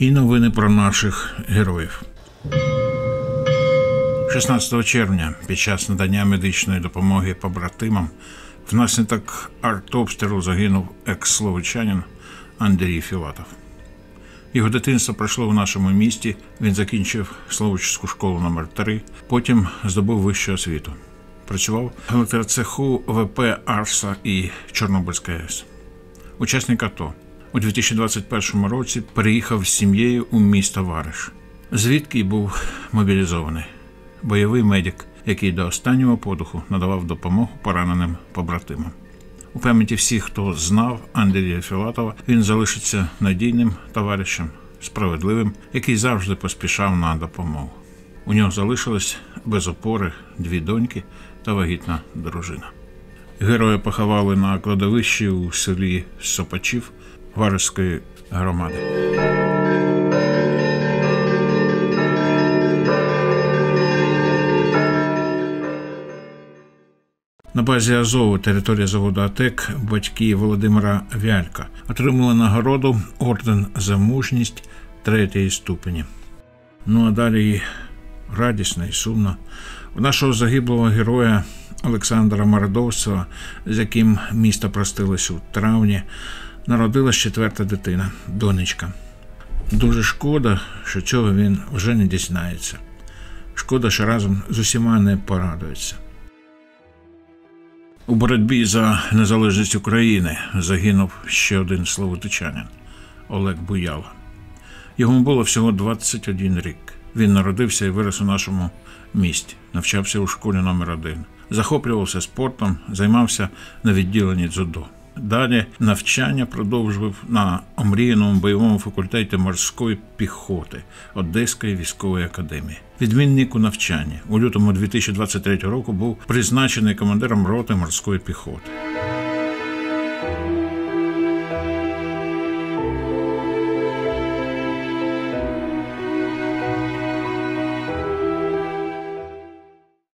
і новини про наших героїв. 16 червня під час надання медичної допомоги побратимам внаслідок артобстрілу загинув екс-словичанин Андрій Філатов. Його дитинство пройшло в нашому місті. Він закінчив Словочську школу номер 3 потім здобув вищу освіту. Працював в електроцеху ВП Арса і Чорнобильська АЕС. Учасник АТО у 2021 році переїхав з сім'єю у місто Вариш, звідки й був мобілізований. Бойовий медик, який до останнього подуху надавав допомогу пораненим побратимам. У пам'яті всіх, хто знав Андрія Філатова, він залишиться надійним товаришем, справедливим, який завжди поспішав на допомогу. У нього залишилось без опори дві доньки та вагітна дружина. Героя поховали на кладовищі у селі Сопачів Варської громади. На базі Азову територія заводу АТЕК батьки Володимира Вялька отримали нагороду орден за мужність третьої ступені. Ну а далі радісно і сумно. У нашого загиблого героя Олександра Мородовцева, з яким місто простилось у травні, народилась четверта дитина, донечка. Дуже шкода, що цього він вже не дізнається. Шкода, що разом з усіма не порадується. У боротьбі за незалежність України загинув ще один словотичанин Олег Буяла. Йому було всього 21 рік. Він народився і вирос у нашому місті, навчався у школі номер 1 захоплювався спортом, займався на відділенні дзюдо. Далі навчання продовжував на омріяному бойовому факультеті морської піхоти Одеської військової академії. Відмінник у навчанні у лютому 2023 року був призначений командиром роти морської піхоти.